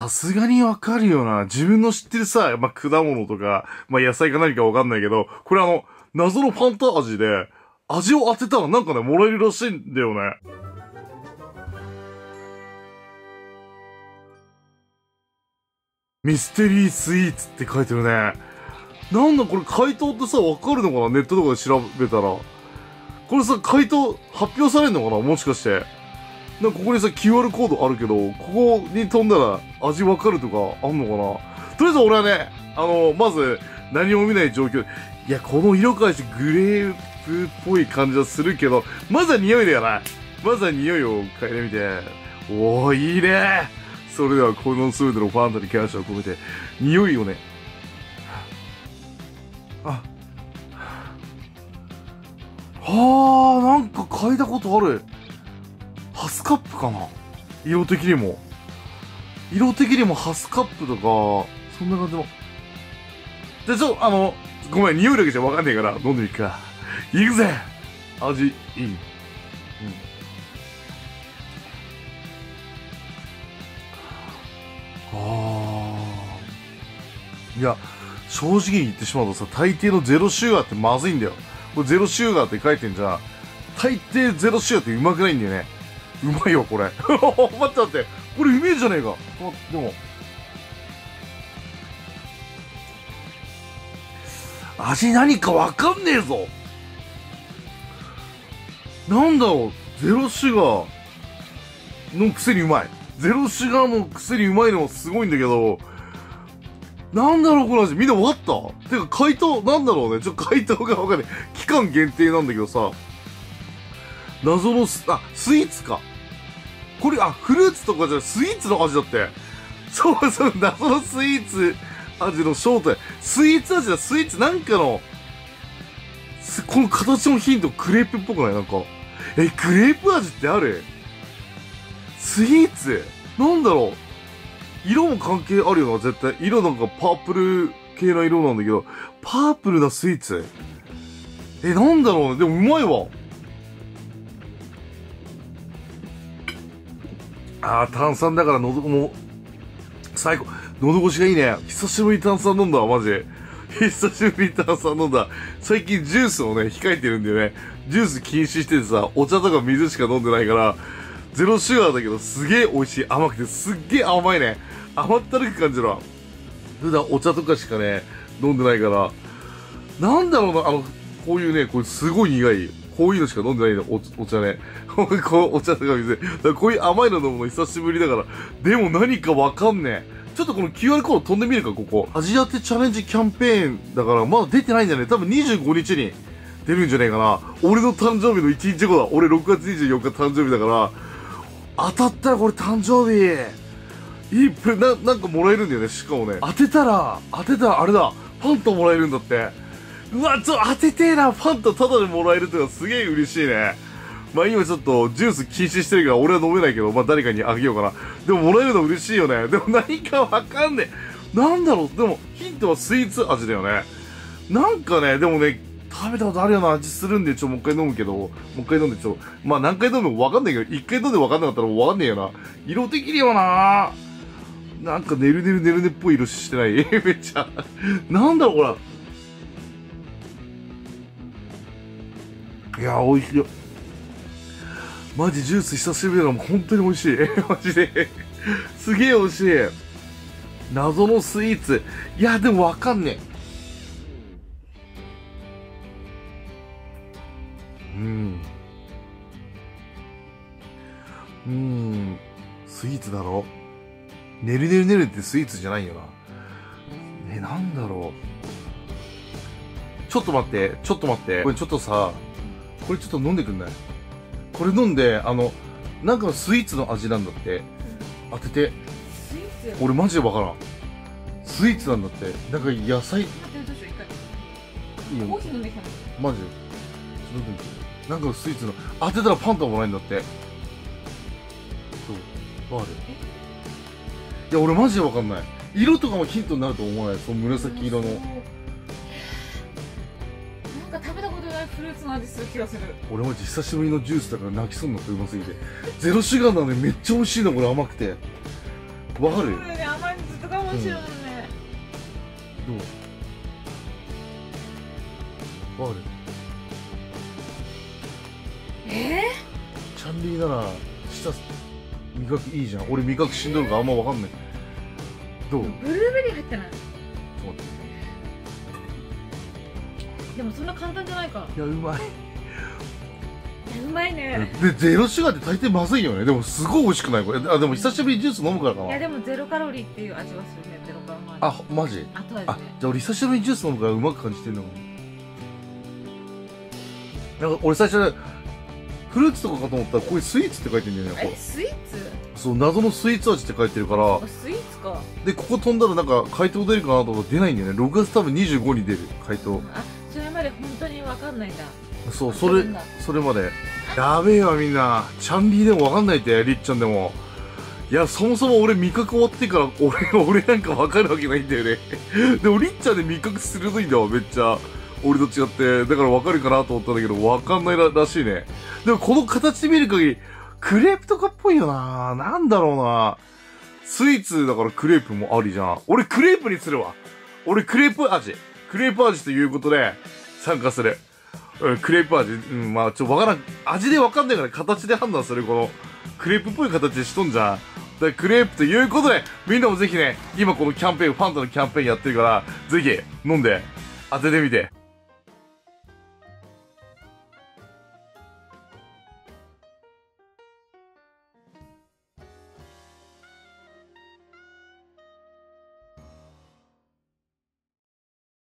さすがにわかるよな。自分の知ってるさ、まあ、果物とか、まあ、野菜か何かわかんないけど、これあの、謎のファンタ味で、味を当てたらなんかね、もらえるらしいんだよね。ミステリースイーツって書いてるね。なんだこれ回答ってさ、わかるのかな？ネットとかで調べたら。これさ、回答発表されるのかな？もしかして。なんかここにさ、QR コードあるけど、ここに飛んだら味わかるとかあんのかな？とりあえず俺はね、あの、まず何も見ない状況。いや、この色返してグレープっぽい感じはするけど、まずは匂いだよな。まずは匂いを嗅いでみて。おー、いいねそれではこの全てのファンタに感謝を込めて、匂いをね、あ、はあ、なんか嗅いだことある。スカップかな？色的にも。色的にもハスカップとか、そんな感じの。で、ちょ、あの、ごめん、匂いだけじゃわかんねえから、飲んでみっか。いくぜ味、いい。いや、正直に言ってしまうとさ、大抵のゼロシュガーってまずいんだよ。これゼロシュガーって書いてんじゃ。大抵ゼロシュガーってうまくないんだよね。うまいよ、これ。待って待って。これうめえじゃねえか。あでも。味何かわかんねえぞ。なんだろう。ゼロシュガーのくせにうまい。ゼロシュガーのくせにうまいのもすごいんだけど、なんだろうこの味。みんなわかった？てか回答、なんだろうね。ちょ、回答がわかんない。期間限定なんだけどさ。謎のス、あ、スイーツか。これ、あ、フルーツとかじゃない、スイーツの味だって。そうそう、謎のスイーツ味の正体。スイーツ味だ、スイーツなんかの、この形のヒント、クレープっぽくない？なんか。え、クレープ味ってある？スイーツ？なんだろう？色も関係あるよな、絶対。色なんかパープル系な色なんだけど、パープルなスイーツ？え、なんだろう？でもうまいわ。あー、炭酸だから喉もう、最高。喉越しがいいね。久しぶり炭酸飲んだわ、マジで。久しぶり炭酸飲んだ。最近ジュースをね、控えてるんだよね。ジュース禁止しててさ、お茶とか水しか飲んでないから、ゼロシュガーだけど、すげえ美味しい。甘くて、すっげえ甘いね。甘ったるく感じるわ。普段お茶とかしかね、飲んでないから、なんだろうな、あの、こういうね、これすごい苦い。こういうのしか飲んでないの、おお茶ね。こうお茶とか水。だこういう甘いの飲むの久しぶりだから。でも何かわかんねえ。ちょっとこの QR コード飛んでみるか、ここ。アジアテチャレンジキャンペーンだから、まだ出てないんじゃない多分25日に出るんじゃないかな。俺の誕生日の1日後だ。俺6月24日誕生日だから、当たったらこれ誕生日。いいプレ、な、なんかもらえるんだよね、しかもね。当てたら、当てたらあれだ。ファンタもらえるんだって。うわ、ちょ、当ててえな。ファンタタダでもらえるってのはすげえ嬉しいね。まあ今ちょっとジュース禁止してるから俺は飲めないけど、まあ誰かにあげようかな。でももらえるの嬉しいよね。でも何かわかんねえ。なんだろう。でもヒントはスイーツ味だよね。なんかね、でもね、食べたことあるような味するんで、ちょ、もう一回飲むけど、もう一回飲んで、ちょ、まあ何回飲むもわかんないけど、一回飲んでわかんなかったらわかんねえよな。色的にはななんかねるねるねるねっぽい色してないめっちゃ。なんだろう、ほら。いや、美味しいよ。マジジュース久しぶりだ。もう本当に美味しい。マジで。すげえ美味しい。謎のスイーツ。いや、でもわかんねえ。うん。うん。スイーツだろ？ねるねるねるってスイーツじゃないよな。え、なんだろう。ちょっと待って、ちょっと待って。これちょっとさ、これちょっと飲んでくんない？これ飲んで、あの、なんかのスイーツの味なんだって。当てて。俺マジでわからん。スイーツなんだって。なんか野菜、いいよ回コーヒー飲んできたのマジなんかのスイーツの、当てたらパンとかもらえるんだって。そう。わかるいや、俺マジでわかんない。色とかもヒントになると思わない？その紫色の。フルーツの味する気がする。俺マジ久しぶりのジュースだから泣きそうになってうますぎて。ゼロシュガーなのにめっちゃ美味しいの、これ甘くて。わかる？よね甘いのずっと我慢してるもん。ね、どう？わかる？えチャンリーなら舌味覚いいじゃん。俺味覚しんどるからあんまわかんない。どう？ー、ブルーベリー入ってない。ちょっと待でもそんな簡単じゃないかいやうまい。いやうまいね。でゼロシュガーって大抵まずいよね。でもすごい美味しくない。これあでも久しぶりにジュース飲むからかな。いやでもゼロカロリーっていう味はするね。ゼロカロリー。あマジ？あ後味ね。じゃあ俺久しぶりにジュース飲むからうまく感じてんの？かななんか俺最初フルーツとかかと思ったらここにスイーツって書いてんだよねこえスイーツ？れそう謎のスイーツ味って書いてるから。あスイーツか。でここ飛んだらなんか回答出るかなと思ったら出ないんだよね。6月多分25に出る回答あそれまで本当に分かんないんだ。そうそれそれまで。やべえわみんな。チャンリーでもわかんないってりっちゃんでも。いやそもそも俺味覚終わってから俺俺なんかわかるわけないんだよね。でもりっちゃんで味覚鋭いんだわめっちゃ。俺と違って。だからわかるかなと思ったんだけどわかんないららしいね。でもこの形で見る限りクレープとかっぽいよな。なんだろうな。スイーツだからクレープもありじゃん。俺クレープにするわ。俺クレープ味。クレープ味ということで参加するうん、クレープ味。うん、まあ、ちょっと、わからん。味でわかんないから形で判断する、この、クレープっぽい形でしとんじゃん。でクレープということで、みんなもぜひね、今このキャンペーン、ファンタのキャンペーンやってるから、ぜひ、飲んで、当ててみて。